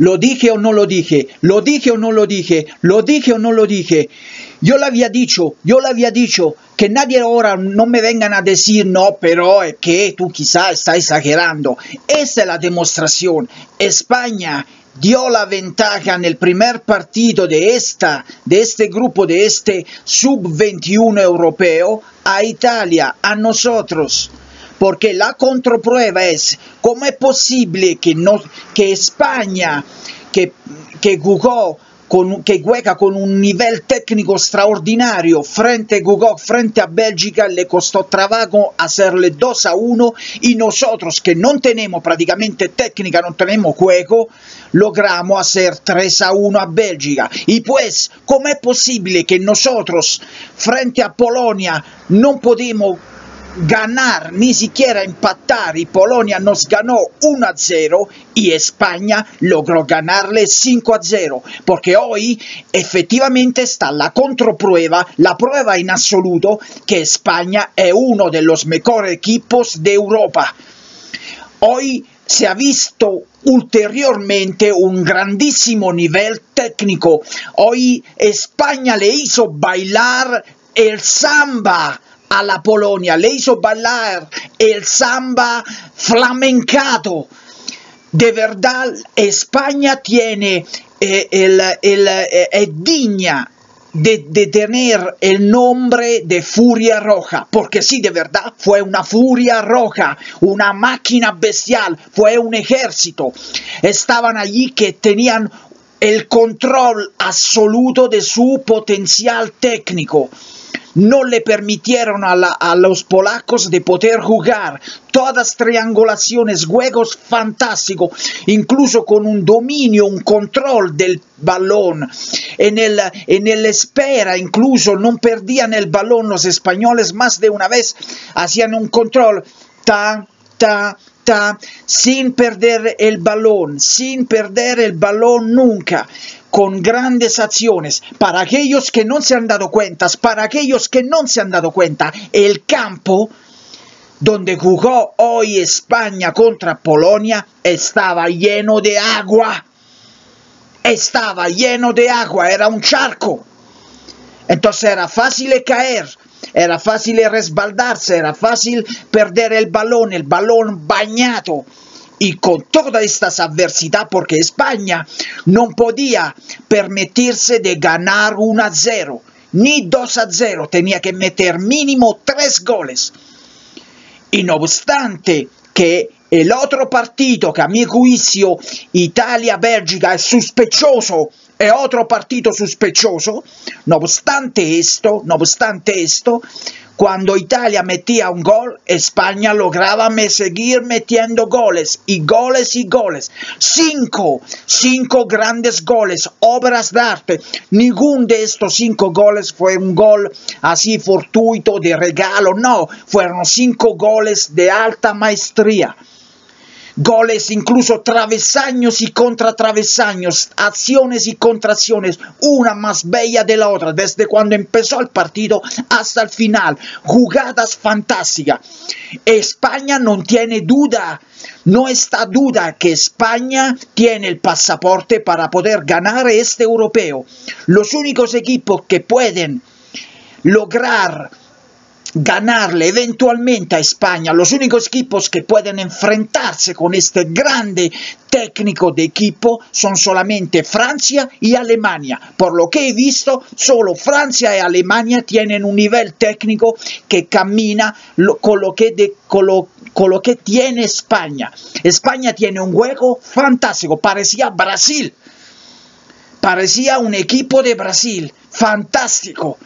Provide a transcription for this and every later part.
Lo dije o no lo dije, lo dije o no lo dije, lo dije o no lo dije. Yo le había dicho, yo le había dicho que nadie ahora no me vengan a decir no, pero es que tú quizá estás exagerando. Esa es la demostración. España dio la ventaja en el primer partido de, esta, de este grupo, de este sub-21 europeo, a Italia, a nosotros. Porque la contraprueba es, ¿cómo es posible que, no, que España, que, que jugó con, que juega con un nivel técnico extraordinario frente, jugó frente a Bélgica, le costó trabajo hacerle 2 a 1 y nosotros que no tenemos prácticamente técnica, no tenemos juego, logramos hacer 3 a 1 a Bélgica. Y pues, ¿cómo es posible que nosotros frente a Polonia no podemos ganar, ni siquiera empatar, y Polonia nos ganó 1 a 0 y España logró ganarle 5 a 0, porque hoy efectivamente está la contraprueba, la prueba en absoluto que España es uno de los mejores equipos de Europa. Hoy se ha visto ulteriormente un grandísimo nivel técnico. Hoy España le hizo bailar el samba a la Polonia, le hizo bailar el samba flamencado. De verdad, España tiene eh, el, el, eh, es digna de, de, tener el nombre de Furia Roja, porque sí, de verdad fue una Furia Roja, una máquina bestial, fue un ejército. Estaban allí que tenían el control absoluto de su potencial técnico no le permitieron a, los polacos de poder jugar. Todas triangulaciones, juegos fantásticos, incluso con un dominio, un control del balón. En el, en espera, incluso no perdían el balón los españoles más de una vez, hacían un control. Ta, ta, ta, sin perder el balón, sin perder el balón nunca con grandes acciones. Para aquellos que no se han dado cuenta, para aquellos que no se han dado cuenta, el campo donde jugó hoy España contra Polonia estaba lleno de agua. Estaba lleno de agua, era un charco. Entonces era fácil caer, era fácil resbaldarse, era fácil perder el balón, el balón bañado y con toda esta adversidad, porque España no podía permitirse de ganar 1 a 0, ni 2 a 0, tenía que meter mínimo 3 goles. Y no obstante que el otro partido, que a mi juicio Italia-Bélgica es sospechoso, es otro partido sospechoso, no obstante esto, no obstante esto, cuando Italia metía un gol, España lograba seguir metiendo goles y goles y goles. Cinco, cinco grandes goles, obras de arte. Ningún de estos cinco goles fue un gol así fortuito de regalo, no, fueron cinco goles de alta maestría goles incluso travesaños y contratravesaños, acciones y contracciones, una más bella de la otra, desde cuando empezó el partido hasta el final, jugadas fantásticas. España no tiene duda, no está duda que España tiene el pasaporte para poder ganar este europeo. Los únicos equipos que pueden lograr ganarle eventualmente a España, los únicos equipos que pueden enfrentarse con este grande técnico de equipo son solamente Francia y Alemania. Por lo que he visto, solo Francia y Alemania tienen un nivel técnico que camina con lo que, con lo que tiene España. España tiene un juego fantástico, parecía Brasil. Parecía un equipo de Brasil, fantástico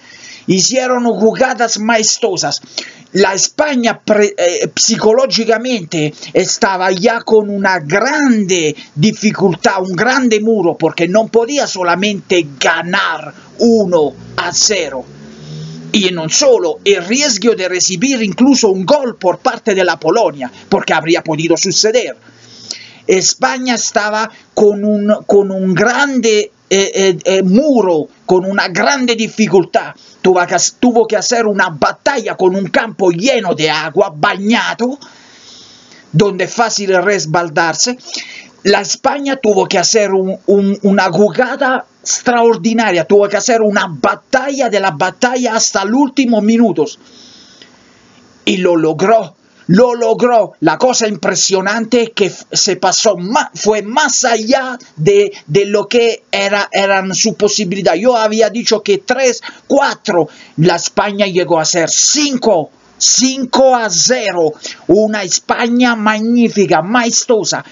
hicieron jugadas maestosas. La España eh, psicológicamente estaba ya con una grande dificultad, un grande muro, porque no podía solamente ganar 1 a 0. Y no solo, el riesgo de recibir incluso un gol por parte de la Polonia, porque habría podido suceder. España estaba con un, con un grande eh, eh, muro, con una grande dificultad tuvo que, tuvo una batalla con un campo lleno de agua, bañado, donde es fácil resbaldarse. la España tuvo que hacer una jugada extraordinaria, tuvo que hacer una batalla de la batalla hasta los últimos minutos. Y lo logró, lo logró. La cosa impresionante que se pasó, fue más allá de, lo que era, eran su posibilidad. Yo había dicho que tres, cuatro, la España llegó a ser cinco 5 a 0, una España magnífica, maestosa.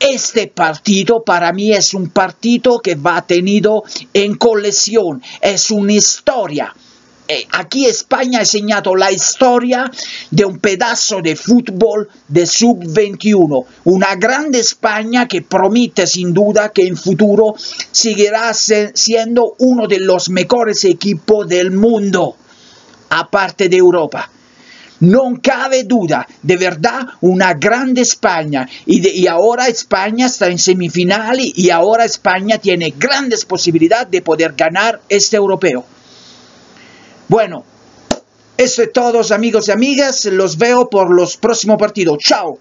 Este partido para mí es un partido que va tenido en colección, es una historia. Eh, aquí España ha enseñado la historia de un pedazo de fútbol de sub-21, una grande España que promete sin duda que en futuro seguirá siendo uno de los mejores equipos del mundo, aparte de Europa. No cabe duda, de verdad, una grande España. Y, ahora España está en semifinal y ahora España tiene grandes posibilidades de poder ganar este europeo. Bueno, eso es todo amigos y amigas. Los veo por los próximos partidos. Chao.